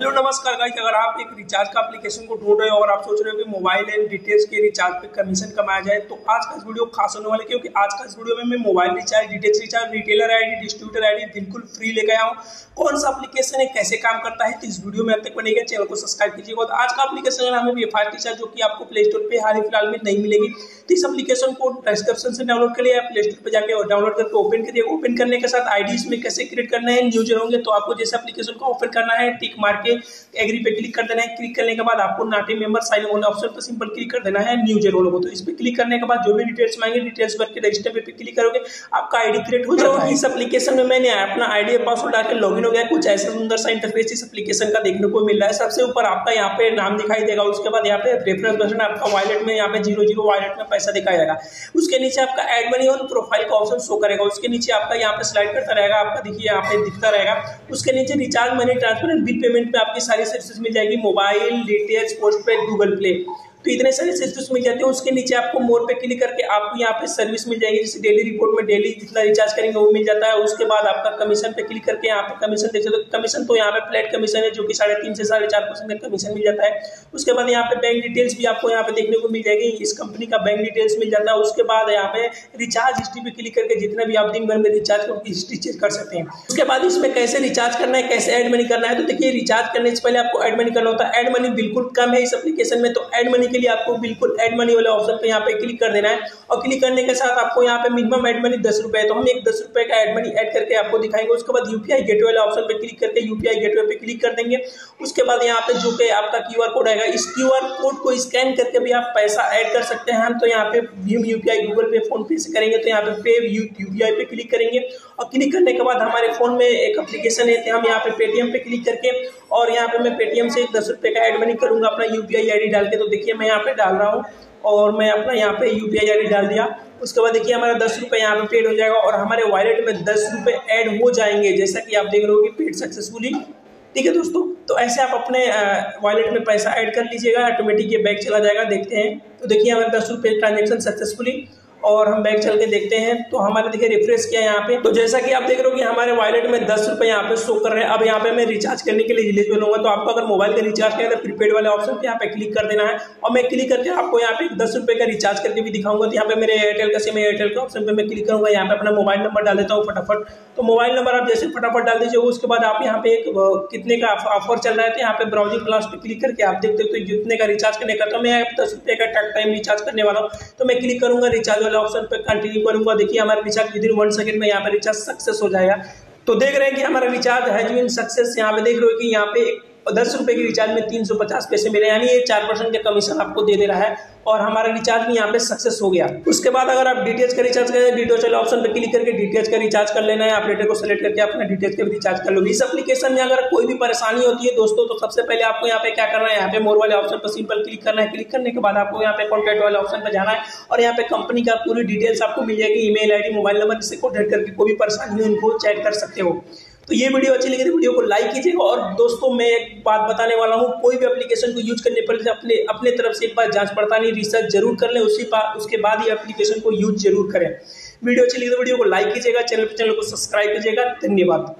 Hello, नमस्कार guys. अगर आप एक रिचार्ज का एप्लीकेशन को ढूंढ रहे हो और आप सोच रहे हो कि मोबाइल एंड डिटेल्स के रिचार्ज पे कमीशन कमाया जाए तो आज का इस वीडियो खास होने वाला, क्योंकि आज का इस वीडियो में मैं mobile recharge details recharge retailer ID distributor ID बिल्कुल फ्री लेकर आया हूँ। कौन सा एप्लीकेशन है, कैसे काम करता है तो इस वीडियो में अब तक बनेगा चैनल को सब्सक्राइब कीजिएगा आज का एप्लीकेशन का नाम है रिचार्ज जो कि आपको प्ले स्टोर पर हाल ही फ़िलहाल में नहीं मिलेगी। इस एप्लीकेशन को डिस्क्रिप्शन से डाउनलोड करिए आप प्ले स्टोर पर जाकर डाउनलोड करके ओपन करिए। ओपन करने के साथ आईडी इसमें कैसे क्रिएट करना है न्यूजर होंगे तो आपको जैसे एप्लीकेशन को ओपन करना है टिक मार के एग्री पे क्लिक कर देना है। क्लिक करने के बाद आपको नाटी मेंबर साइन वाले ऑप्शन पर सिंपल क्लिक कर देना है न्यू ज़ीरो लोगो तो इस पर क्लिक करने के बाद जो भी डिटेल्स मांगे डिटेल्स भर के रजिस्टर पे क्लिक करोगे, आपका आईडी क्रिएट हो जाएगा। इस एप्लीकेशन में मैंने अपना आईडी पासवर्ड डाल के लॉगिन हो गया कुछ ऐसा सुंदर सा इंटरफेस इस एप्लीकेशन का देखने को मिल रहा है। सबसे ऊपर आपका यहाँ पे नाम दिखाई देगा। उसके बाद यहाँ पे रेफरेंस वर्जन आपका वॉलेट में, यहाँ पे ज़ीरो ज़ीरो वॉलेट में पैसा दिखाई देगा। उसके नीचे आपका एड मनी और प्रोफ़ाइल का ऑप्शन शो करेगा। उसके नीचे आपका यहाँ पे स्लाइड करता रहेगा। आपका देखिए यहाँ पे दिखता रहेगा। उसके नीचे recharge money transfer bill payment पे आपकी सारी सर्विसेज़ मिल जाएगी। Mobile DTH postpaid Google Play तो इतने सारे सर्विस मिल जाते हैं। उसके नीचे आपको मोर पे क्लिक करके आपको यहाँ पे सर्विस मिल जाएगी। जैसे डेली रिपोर्ट में डेली जितना रिचार्ज करेंगे वो मिल जाता है। उसके बाद आपका कमीशन पे क्लिक करके यहाँ पे कमीशन देख सकते हो। कमीशन तो यहाँ पे फ्लैट कमीशन है, जो कि साढ़े तीन से साढ़े चार परसेंट का कमीशन मिल जाता है। उसके बाद यहाँ पे बैंक डिटेल्स भी आपको यहाँ पे देखने को मिल जाएगी। इस कंपनी का बैंक डिटेल्स मिल जाता है, उसके बाद यहाँ पे रिचार्ज हिस्ट्री पे क्लिक करके जितना भी आप दिन भर में रिचार्ज करो हिस्ट्री चेक कर सकते हैं। उसके बाद इसमें कैसे रिचार्ज करना है, कैसे एड मनी करना है तो देखिए रिचार्ज करने से पहले आपको एड मनी करना होता है। एड मनी बिल्कुल कम है इस एप्लीकेशन में तो एड मनी के लिए आपको बिल्कुल एड मनी वाले ऑप्शन पे यहाँ पे क्लिक कर देना है। और क्लिक करने के साथ आपको यहाँ पे मिनिमम एड मनी दस रुपए तो हम एक दस रुपए का एड मनी ऐड करके आपको दिखाएँगे। उसके बाद यूपीआई गेटवे वाले ऑप्शन पे क्लिक करके यूपीआई गेटवे पे क्लिक कर देंगे। उसके बाद यहाँ पे जो कि आपका क्यूआर कोड आएगा, इस क्यूआर कोड को स्कैन करके भी आप पैसा ऐड कर सकते हैं। हम तो यहाँ पे भीम UPI Google Pay PhonePe से करेंगे तो यहाँ पे पे यूपीआई पे क्लिक करेंगे और क्लिक करने के बाद हमारे फ़ोन में एक एप्लीकेशन है तो हम यहाँ पे पेटीएम पे क्लिक करके और यहाँ पे मैं पेटीएम से दस रुपए का एड मनी करूँगा, अपना यूपीआई आईडी डाल के। तो देखिए मैं यहाँ पे डाल रहा हूँ और मैं अपना यहाँ पे यू पी आई डाल दिया। उसके बाद देखिए हमारा दस रुपये यहाँ पे पेड हो जाएगा और हमारे वॉलेट में दस रुपये ऐड हो जाएँगे, जैसा कि आप देख रहे हो कि पेड सक्सेसफुली ठीक है दोस्तों? तो ऐसे आप अपने वॉलेट में पैसा ऐड कर लीजिएगा ऑटोमेटिक ये बैग चला जाएगा, देखते हैं। तो देखिए हमारे दस रुपये ट्रांजेक्शन सक्सेसफुली और हम बैग चल के देखते हैं। तो हमारे देखिए रिफ्रेश किया यहाँ पे। तो जैसा कि आप देख रहे हो कि हमारे वॉलेट में दस रुपए यहाँ पे शो कर रहे हैं। अब यहाँ पे मैं रिचार्ज करने के लिए एलिजिबल होगा तो आपको अगर मोबाइल का रिचार्ज करना है प्रीपेड वाले ऑप्शन पे यहाँ पे क्लिक कर देना है। और मैं क्लिक करके आपको यहाँ पे दस रुपए का रिचार्ज करके भी दिखाऊँगा। तो यहाँ पे मेरे एयरटेल का सिम एयरटेल के ऑप्शन पे मैं क्लिक करूँगा। यहाँ पे अपना मोबाइल नंबर डाल देता हूँ फटाफट। तो मोबाइल नंबर आप जैसे फटाफट डाल दीजिए उसके बाद आप यहाँ पे एक कितने का ऑफ़र चल रहा है तो यहाँ पे ब्राउजिंग क्लास पे क्लिक करके आप देखते हो तो जितने का रिचार्ज करने का। तो मैं दस रुपये का टाइम रिचार्ज करने वाला हूँ। तो मैं क्लिक करूँगा रिचार्ज वाले ऑप्शन पर कंटिन्यू करूँगा। देखिए, हमारा recharge within one second में यहाँ पर रिचार्ज सक्सेस हो जाएगा। तो देख रहे हैं कि हमारा रिचार्ज हैज़ बीन सक्सेस यहाँ पे देख रहे हो कि यहाँ पे दस रुपये की रिचार्ज में तीन सौ पचास पैसे मिले, यानी ये चार परसेंट का कमीशन आपको दे दे रहा है और हमारा रिचार्ज भी यहाँ पे सक्सेस हो गया। उसके बाद अगर आप डीटीएच का रिचार्ज करें डीटीएच वाले ऑप्शन पर क्लिक करके डीटीएच का रिचार्ज कर लेना है, आप को सेलेक्ट करके अपना डीटीएच का रिचार्ज कर लो इस एप्लीकेशन में अगर कोई भी परेशानी होती है दोस्तों तो सबसे पहले आपको यहाँ पे क्या करना है, यहाँ पे मोर वाले ऑप्शन पर सिंपल क्लिक करना है। क्लिक करने के बाद आपको यहाँ पे कॉन्टैक्ट वाले ऑप्शन पर जाना है और यहाँ पे कंपनी का पूरी डिटेल्स आपको मिल जाएगी ईमेल आईडी मोबाइल नंबर जिससे कॉन्टैक्ट करके कोई भी परेशानी हो, उनको चैट कर सकते हो। तो ये वीडियो अच्छी लगी तो वीडियो को लाइक कीजिएगा और दोस्तों, मैं एक बात बताने वाला हूँ, कोई भी एप्लीकेशन को यूज़ करने पर अपने अपने तरफ़ से एक बार जाँच पड़ता नहीं रिसर्च ज़रूर कर लें, उसी उसके बाद ही एप्लीकेशन को यूज़ ज़रूर करें। वीडियो अच्छी लगी तो वीडियो को लाइक कीजिएगा, चैनल पर चैनल को सब्सक्राइब कीजिएगा, धन्यवाद।